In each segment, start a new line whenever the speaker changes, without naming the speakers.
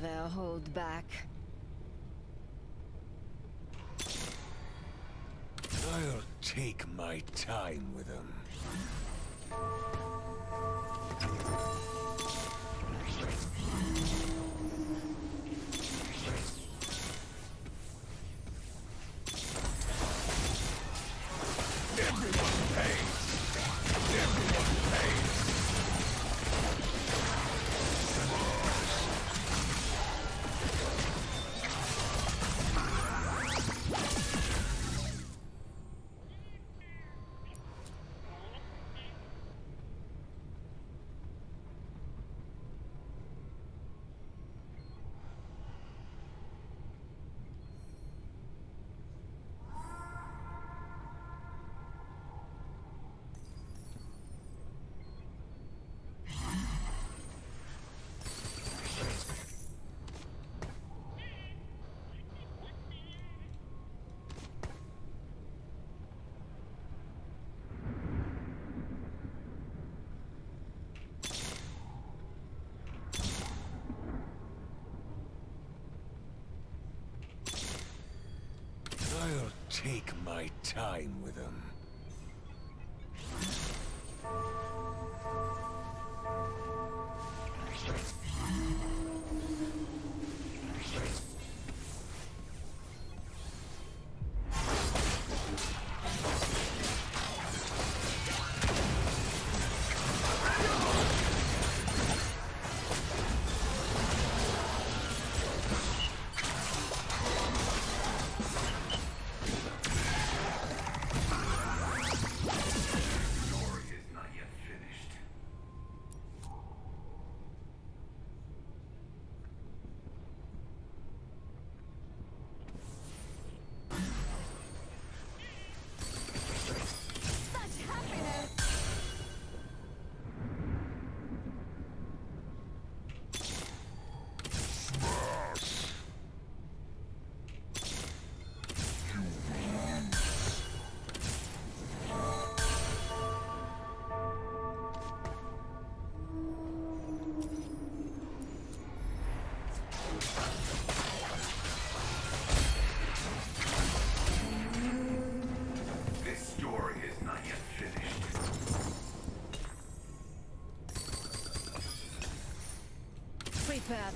never hold back.
I'll take my time with them. Take my time with them.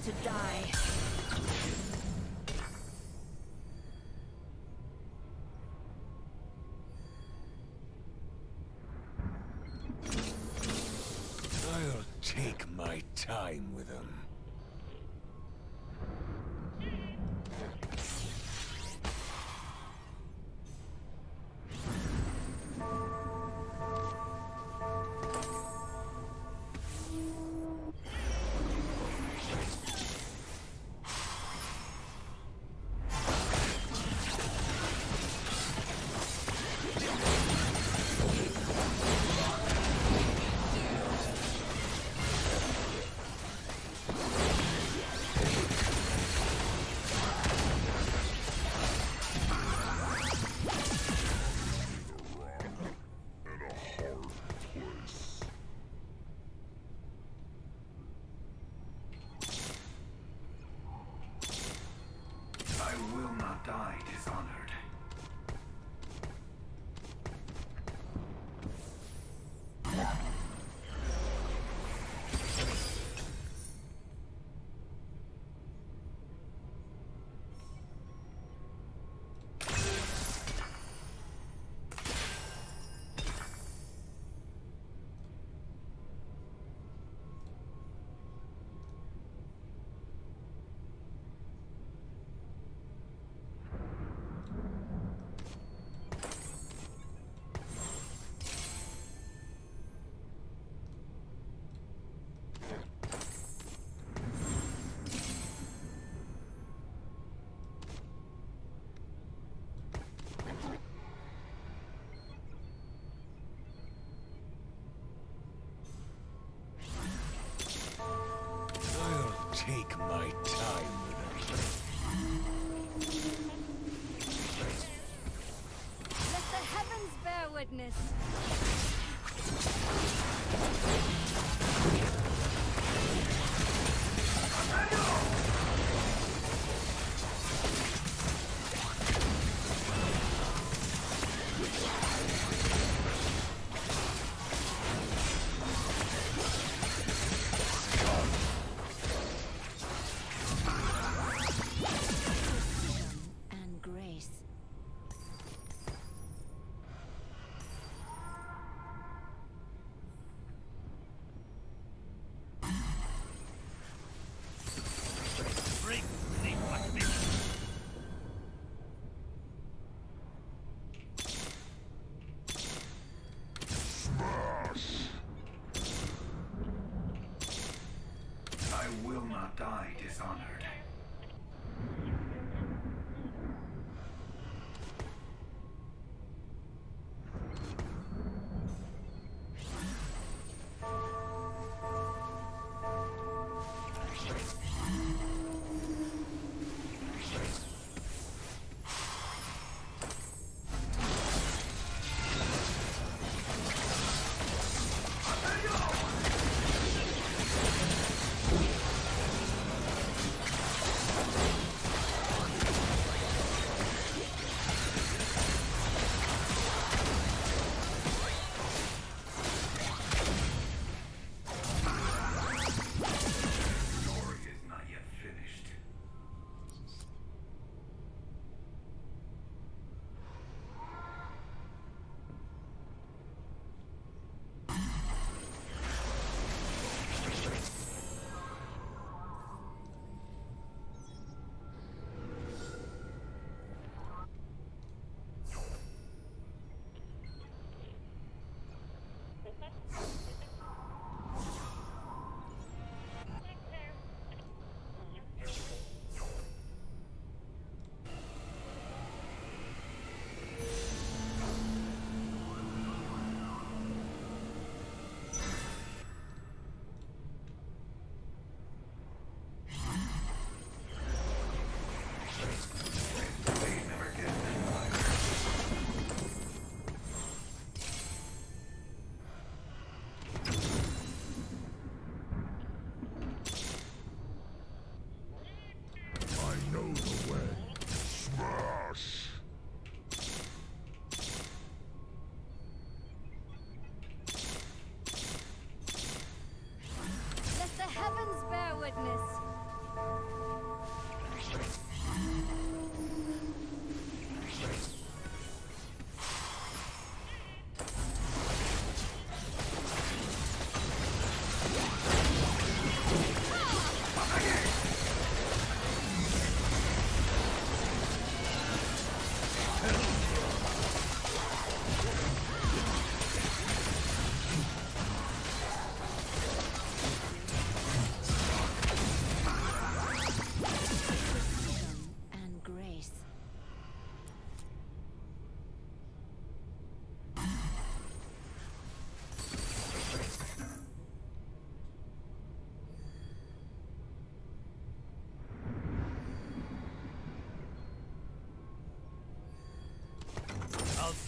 To die.
Take my time.
Let the heavens bear witness.
not die dishonored.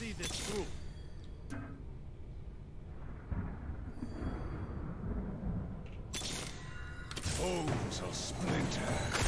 see this through.
Bones
are splintered.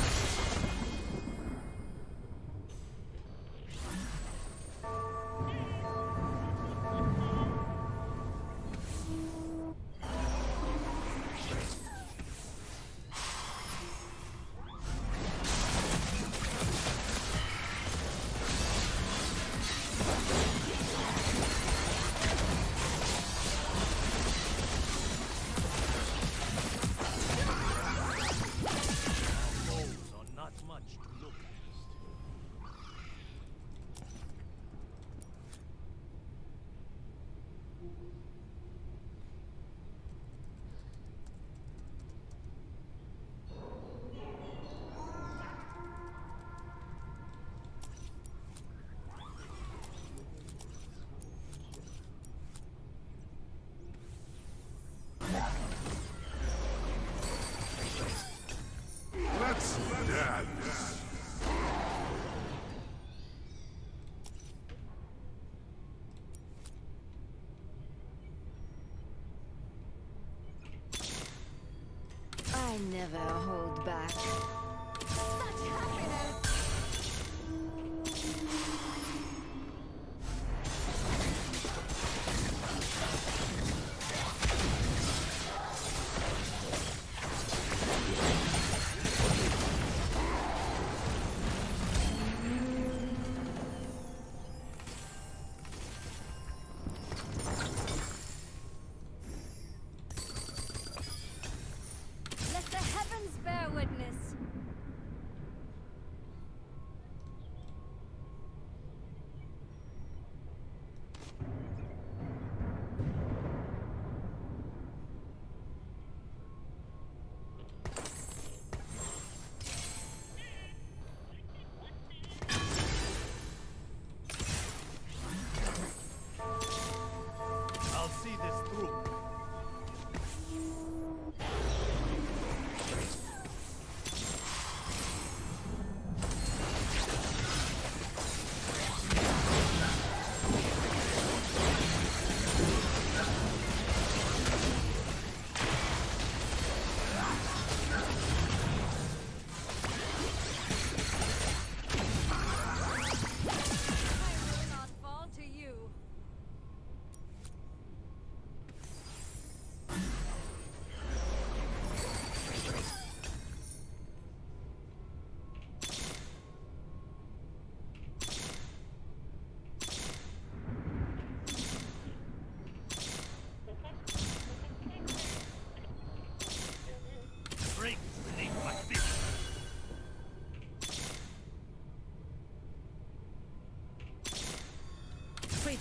Let's dance.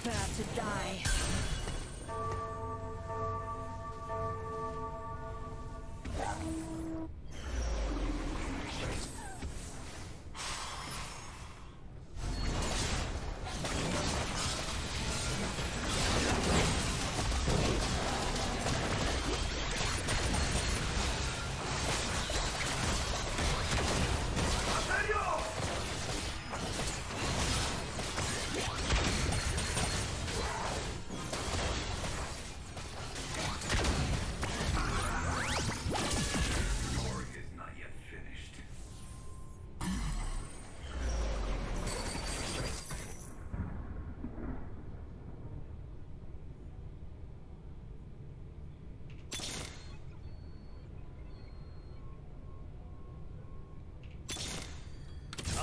Prepare to die.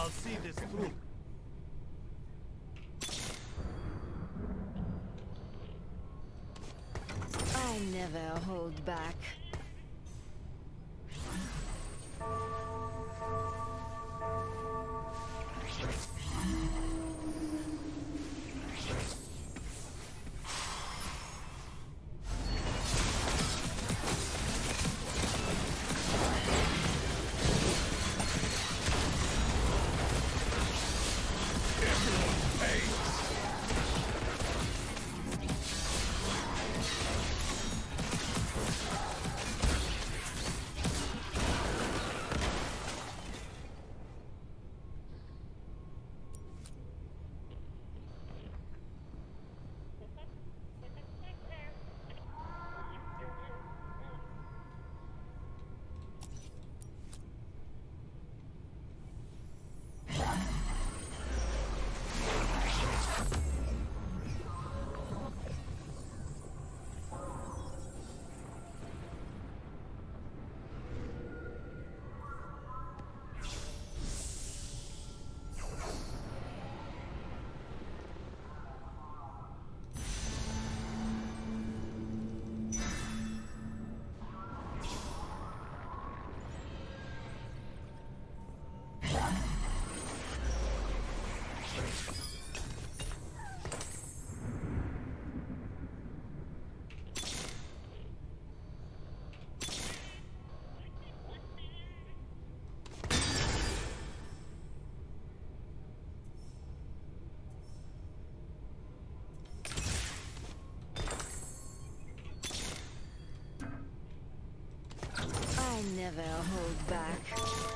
I'll see this through.
I never hold back. Never hold back.